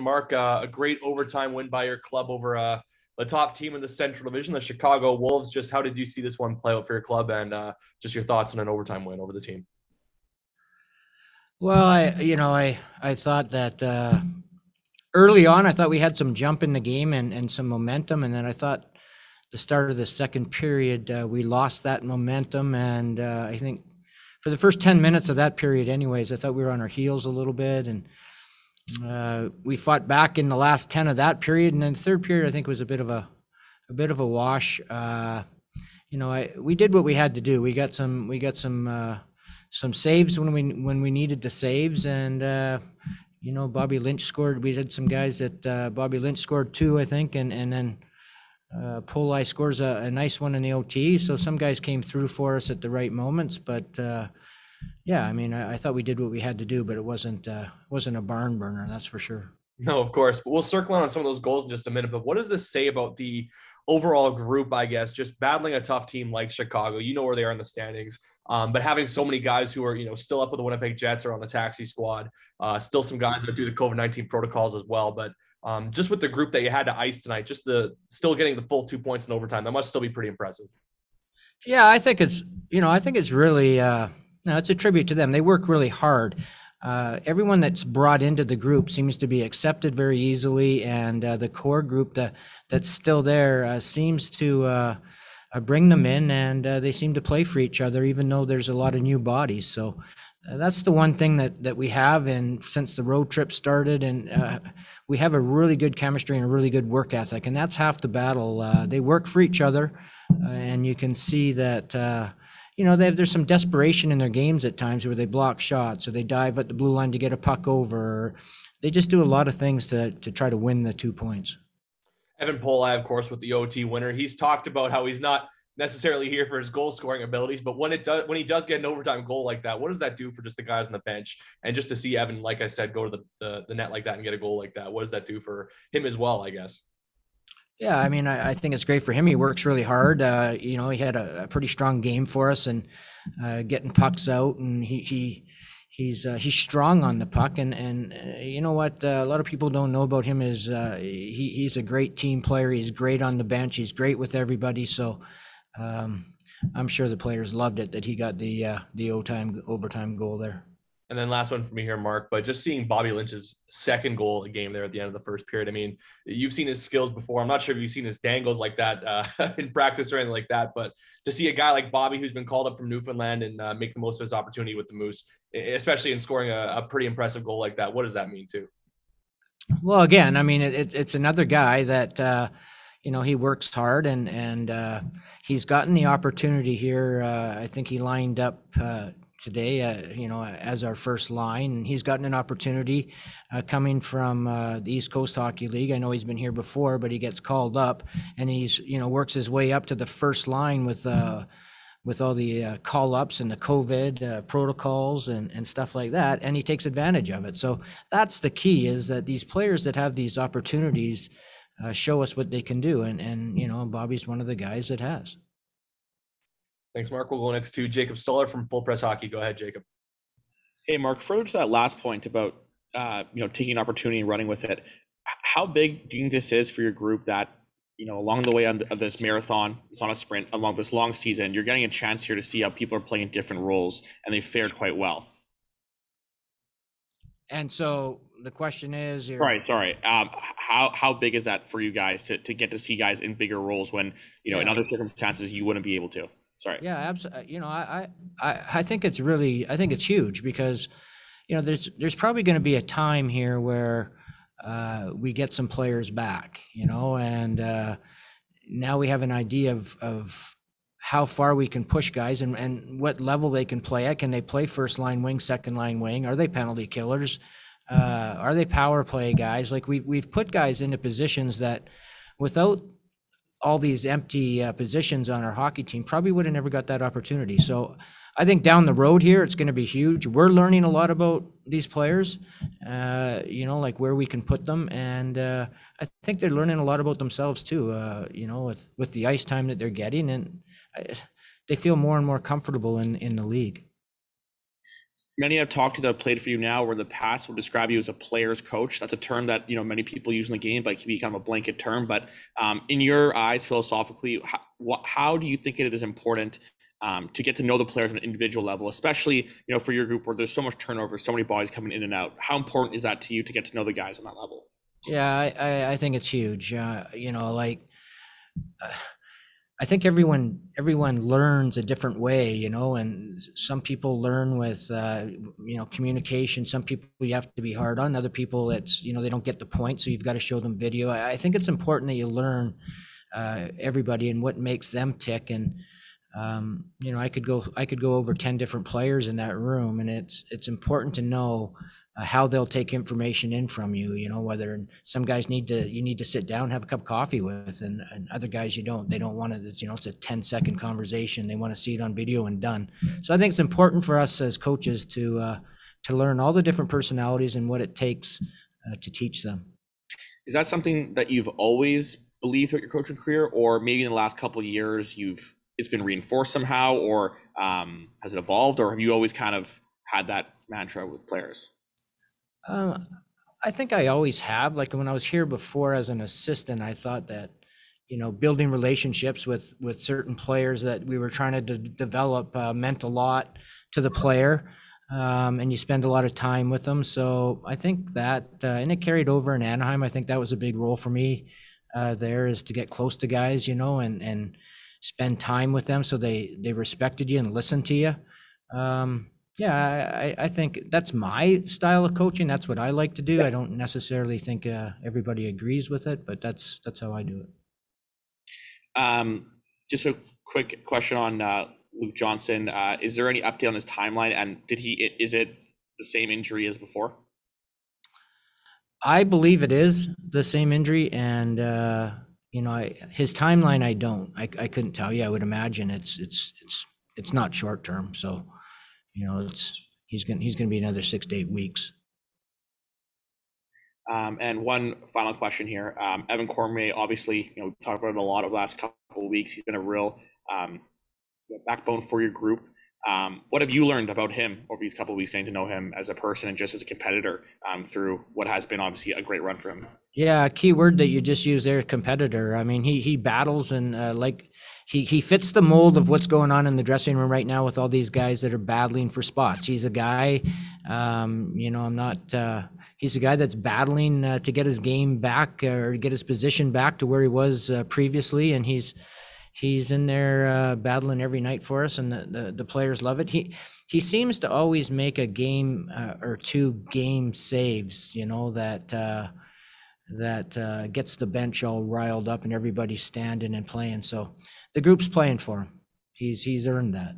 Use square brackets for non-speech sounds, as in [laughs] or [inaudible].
Mark, uh, a great overtime win by your club over uh, the top team in the Central Division, the Chicago Wolves. Just how did you see this one play out for your club, and uh, just your thoughts on an overtime win over the team? Well, I you know I I thought that uh, early on I thought we had some jump in the game and and some momentum, and then I thought the start of the second period uh, we lost that momentum, and uh, I think for the first ten minutes of that period, anyways, I thought we were on our heels a little bit, and uh, we fought back in the last ten of that period, and then the third period I think was a bit of a a bit of a wash. Uh, you know, I we did what we had to do. We got some we got some uh, some saves when we when we needed the saves, and uh, you know Bobby Lynch scored. We had some guys that uh, Bobby Lynch scored two, I think, and and then uh, Polei scores a, a nice one in the OT. So some guys came through for us at the right moments, but. Yeah, I mean, I, I thought we did what we had to do, but it wasn't uh, wasn't a barn burner, that's for sure. No, of course. But we'll circle on some of those goals in just a minute. But what does this say about the overall group, I guess, just battling a tough team like Chicago? You know where they are in the standings. Um, but having so many guys who are, you know, still up with the Winnipeg Jets or on the taxi squad, uh, still some guys that do the COVID 19 protocols as well. But um, just with the group that you had to ice tonight, just the still getting the full two points in overtime, that must still be pretty impressive. Yeah, I think it's, you know, I think it's really, uh, no, it's a tribute to them. They work really hard. Uh, everyone that's brought into the group seems to be accepted very easily, and uh, the core group that that's still there uh, seems to uh, uh, bring them in, and uh, they seem to play for each other, even though there's a lot of new bodies. So that's the one thing that that we have, and since the road trip started, and we have a really good chemistry and a really good work ethic, and that's half the battle. they work for each other, and you can see that you know, have, there's some desperation in their games at times where they block shots or they dive at the blue line to get a puck over. They just do a lot of things to to try to win the two points. Evan Polei, of course, with the OT winner, he's talked about how he's not necessarily here for his goal scoring abilities, but when it does, when he does get an overtime goal like that, what does that do for just the guys on the bench? And just to see Evan, like I said, go to the, the, the net like that and get a goal like that, what does that do for him as well? I guess. Yeah, I mean, I, I, think it's great for him. He works really hard. Uh, you know, he had a, a, pretty strong game for us and uh, getting pucks out, and he he he's uh, he's strong on the puck. And and uh, you know what? Uh, a lot of people don't know about him is uh, he he's a great team player. He's great on the bench. He's great with everybody. So. Um, I'm sure the players loved it that he got the the overtime overtime goal there. And then last one for me here, Mark. But just seeing Bobby Lynch's second goal a game there at the end of the first period. I mean, you've seen his skills before. I'm not sure if you've seen his dangles like that uh, [laughs] in practice or anything like that. But to see a guy like Bobby, who's been called up from Newfoundland and uh, make the most of his opportunity with the Moose, especially in scoring a, a, pretty impressive goal like that, what does that mean too? Well, again, I mean, it, it's another guy that. Uh, you know he works hard and and uh, he's gotten the opportunity here. Uh, I think he lined up uh, today, uh, you know, as our first line. And he's gotten an opportunity uh, coming from uh, the East Coast Hockey League. I know he's been here before, but he gets called up, and he's you know works his way up to the first line with. Uh, with all the uh, call ups and the COVID uh, protocols and, and stuff like that, and he takes advantage of it. So that's the key is that these players that have these opportunities show us what they can do. And, and, you know, Bobby's one of the guys that has. Thanks, Mark. We'll go next to Jacob Stoller from Full Press Hockey. Go ahead, Jacob. Hey, Mark. Further to that last point about uh, you know taking an opportunity and running with it, how big do you think this is for your group that you know along the way on of this marathon, it's on a sprint along this long season, you're getting a chance here to see how people are playing different roles, and they fared quite well. And so the question is, right? Sorry. Um, how how big is that for you guys to to get to see guys in bigger roles when you know yeah. in other circumstances you wouldn't be able to? Sorry. Yeah, absolutely. Uh, you know, I, I, I think it's really, I think it's huge because, you know, there's, there's probably going to be a time here where uh, we get some players back, you know, and uh, now we have an idea of, of how far we can push guys and, and what level they can play at. Can they play first line wing, second line wing? Are they penalty killers? Uh, are they power play guys? Like we, we've put guys into positions that without all these empty uh, positions on our hockey team, probably would have never got that opportunity. So I think down the road here, it's going to be huge. We're learning a lot about these players, uh, you know, like where we can put them, and uh, I think they're learning a lot about themselves too. Uh, you know, with with the ice time that they're getting, and I, they feel more and more comfortable in in the league. Many I've talked to that have played for you now, or in the past, will describe you as a player's coach. That's a term that you know many people use in the game, but it can be kind of a blanket term. But um, in your eyes, philosophically, how, what, how do you think it is important um, to get to know the players on an individual level, especially you know for your group where there's so much turnover, so many bodies coming in and out? How important is that to you to get to know the guys on that level? Yeah, I, I, think it's huge. Uh, you know, like uh, I think everyone everyone learns a different way, you know, and some people learn with uh, you know communication. Some people you have to be hard on. Other people, it's you know they don't get the point, so you've got to show them video. I, I think it's important that you learn uh, everybody and what makes them tick. And um, you know, I could go I could go over ten different players in that room, and it's it's important to know uh, how they'll take information in from you. You know, whether some guys need to you need to sit down, have a cup of coffee with, and, and other guys you don't. They don't want to. You know, it's a 10 second conversation. They want to see it on video and done. So I think it's important for us as coaches to uh, to learn all the different personalities and what it takes uh, to teach them. Is that something that you've always believed throughout your coaching career, or maybe in the last couple of years you've it's been reinforced somehow, or um, has it evolved, or have you always kind of had that mantra with players? Um, I think I always have. Like when I was here before as an assistant, I thought that, you know, building relationships with with certain players that we were trying to de- develop uh, meant a lot to the player, um, and you spend a lot of time with them. So I think that, uh, and it carried over in Anaheim. I think that was a big role for me uh, there is to get close to guys, you know, and and spend time with them so they they respected you and listened to you. Um, yeah, I, I think that's my style of coaching. That's what I like to do. I don't necessarily think uh, everybody agrees with it, but that's that's how I do it. Um, just a quick question on uh, Luke Johnson. Uh, is there any update on his timeline? And did he? Is it the same injury as before? I believe it is the same injury, and uh, you know, I, his timeline. I don't. I, I couldn't tell you. I would imagine it's it's it's it's not short term. So you know, it's he's gonna he's gonna be another six to eight weeks. Um, and one final question here, um, Evan Cormier. Obviously, you know, we talked about him a lot over the last couple of weeks. He's been a real um, backbone for your group. Um, what have you learned about him over these couple of weeks, getting to know him as a person and just as a competitor um, through what has been obviously a great run for him? Yeah, key word that you just used there, competitor. I mean, he he battles and uh, like he he fits the mold of what's going on in the dressing room right now with all these guys that are battling for spots. He's a guy, um, you know, I'm not. Uh, he's a guy that's battling uh, to get his game back or get his position back to where he was uh, previously, and he's he's in there uh, battling every night for us, and the, the, the players love it. He he seems to always make a game uh, or two game saves, you know that uh, that uh, gets the bench all riled up and everybody standing and playing. So the group's playing for him. He's he's earned that.